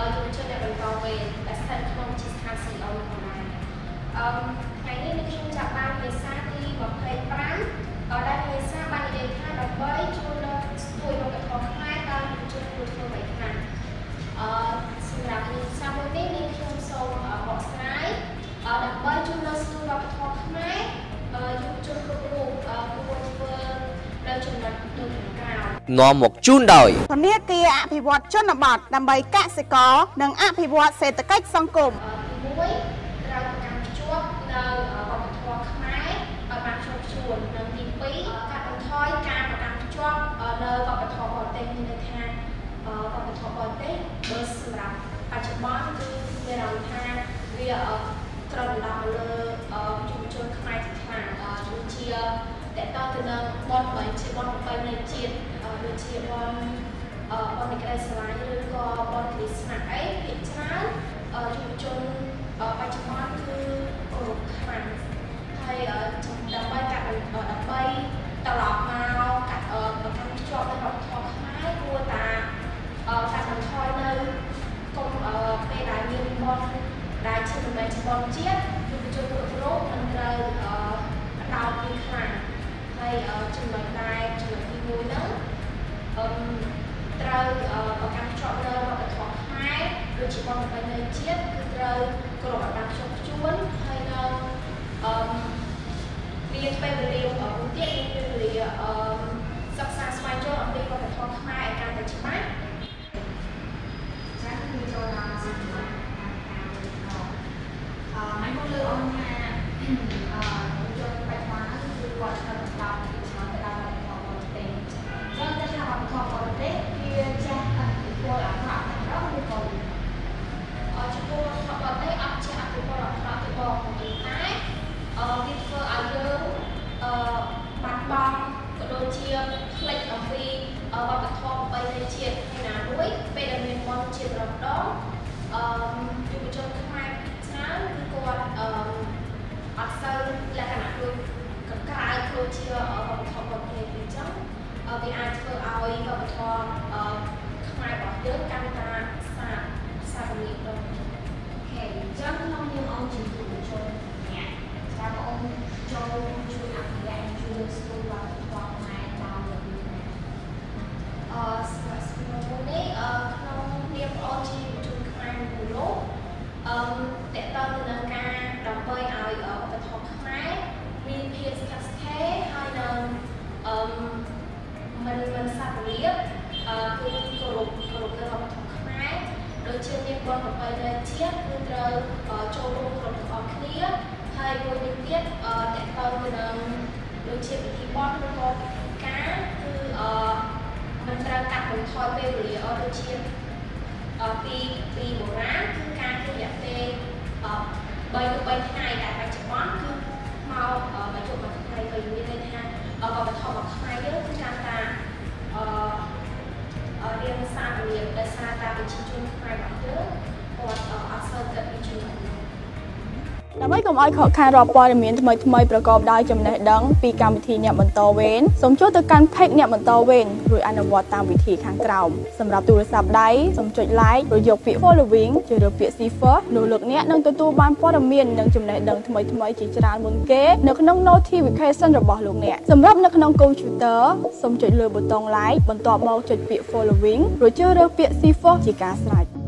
ដល់យុវជនអ្នកបន្តវេនដែលស្ថិតក្នុងជាស្ថាន CEO ផងដែរអឺថ្ងៃនេះនេះខ្ញុំចាប់បានភាសាទី25ដល់ដែលភាសាបាននិយាយថាដើម្បីជួយដល់ស្ទួយវប្បធម៌ខ្មែរតាមយុវជនគួរធ្វើអ្វីខ្លះអឺសម្រាប់នេះសាមួយនេះនេះខ្ញុំសូមបកស្រាយដើម្បីជួយដល់ស្ទួយវប្បធម៌ខ្មែរយុវជនគ្រប់រូបគួរធ្វើនៅចំណុចដូចខាងក្រោម នាំមកជូនដោយធនាគារអភិវឌ្ឍជនបទដើម្បីកសិករនិងអភិវឌ្ឍសេដ្ឋកិច្ចសង្គម1ត្រូវប្រកាន់ខ្ជាប់នៅវប្បធម៌ខ្មែរឲ្យបានខ្ជាប់ខ្ជួននិងទី2កាត់បន្ថយការប្រកាន់ខ្ជាប់នៅវប្បធម៌បរទេសមានន័យថាវប្បធម៌បរទេសបើសម្រាប់បច្ចុប្បន្នគឺមានអារម្មណ៍ថាវាត្រូវដណ្ដើមលើយុវជនខ្មែរជាខ្លាំងដូចជាតកតទៅនឹងបនបីជាបនបីនៃជាតិ ដូចជាបនបននៃក្តីស្រឡាញ់ឬក៏បនគ្រីស្មាស់អីភាគច្រើនយុវជនបច្ចុប្បន្នគឺគោរពខ្លាំងហើយដើម្បីកាត់ដើម្បីត្រឡប់មកកាត់ប្រកាន់ជាប់នៅវប្បធម៌ខ្មែរគួរតាកាត់បន្ថយនៅគុំពេលដែលមានបនដែលជាមិនមែនជាបនជាតិយុវជនគ្រប់រូបមិនត្រូវបដោតពីខ្លាំងហើយចំណុចដែលចំណុចទី1ហ្នឹងអឺត្រូវប្រកាន់ជាប់នៅវប្បធម៌ខ្មែរដូច ជាបនប្រពៃណីជាតិគឺត្រូវគោរពឲ្យបានខ្ជាប់ខ្ជួនហើយនៅអឺមានពេលវេលាមួយទៀតមានពេលវេលាអឺសិក្សាស្វែងយល់អំពីវប្បធម៌ខ្មែរឲ្យកាន់តែច្បាស់ចា៎គឺចូលដល់សិក្សាការការអឺហើយមកលើអង្គការអឺចូលបច្ចុប្បន្នគឺគាត់ត្រូវបន្តពីឆ្នាំទៅដល់វប្បធម៌បរទេសចឹងតែថាវប្បធម៌បរទេសវាចាស់អតិពលអាក្រក់តែរកឬក៏ចំពោះវប្បធម៌បរទេសអត់ជាអតិពលអាក្រក់ទេបងតែអឺវាធ្វើឲ្យយើងអឺបាត់បង់ក៏ ដូចជាផ្លេចអំពីវប្បធម៌បីនៃជាតិឯណាមួយពេលដែលមានមន្តជាតិរំដងអឺយុវជនខ្មែរច្រើនគឺគាត់អឺអត់សូវលក្ខណៈដូចកក្រៅដូចជាវប្បធម៌ប្រទេសអញ្ចឹងវាអាចធ្វើឲ្យវប្បធម៌អឺខ្មែររបស់យើងកាន់តែសាបសាបនីដល់ខេអញ្ចឹងខ្ញុំមានអង្គជំនួយជនអ្នកតើបងអូនចូលជួយអភិរក្សជួយស្គាល់វប្បធម៌ខ្មែរតាមរបៀបណាអឺស្គាល់ស្គាល់នេះអឺក្នុងនាមបងអូនជាយុវជនខ្មែរមួយលោកអឺតកតទៅនឹងការដើម្បីឲ្យវប្បធម៌ខ្មែរមានភាពស្ថិតស្ថេរហើយនឹងអឺមិនមិនសាបលាបអឺគឺគោរពគោរពនៅវប្បធម៌ខ្មែរដូចជាមានបនប្រពៃណីជាតិគឺត្រូវចូលរួមគ្រប់ទាំងអស់គ្នាហើយមួយវិញទៀតអឺតកតទៅនឹងដូចជាពិធីបន់ឬក៏ពិធីការគឺអឺមិនត្រូវ កាត់បន្ថយពេលវេលាអត់ដូចជាអឺពីពីបុរាណគឺការគិតរយៈពេលអឺ3ទៅ3ថ្ងៃតែបច្ចុប្បន្នគឺមកបញ្ចុះមកថ្ងៃវិញមានន័យថាវប្បធម៌របស់ខ្មែរយើងគឺចាំតាអឺរៀនសាស្ត្ររៀនដោយសារតែប្រជាជនខ្មែររបស់យើងគាត់អត់សូវគិតពីចំណុចនេះ ដើម្បីកុំឲ្យខកខានរាល់ព័ត៌មានថ្មីៗប្រកបដោយចំណេះដឹងពីកម្មវិធីអ្នកបន្តវេនសូមចូលទៅកាន់ page អ្នកបន្តវេនរួចអនុវត្តតាមវិធីខាងក្រោមសម្រាប់ទូរស័ព្ទដៃសូមចុច like ឬយកពាក្យ following ជ្រើសរើសពាក្យ cipher នោះលោកអ្នកនឹងទទួលបានព័ត៌មាននិងចំណេះដឹងថ្មីៗជាច្រើនមុនគេនៅក្នុង notification របស់លោកអ្នកសម្រាប់នៅក្នុង computer សូមចុចលើប៊ូតុង like បន្ទាប់មកចុចពាក្យ following រួចជ្រើសរើសពាក្យ cipher ជាការស្រេច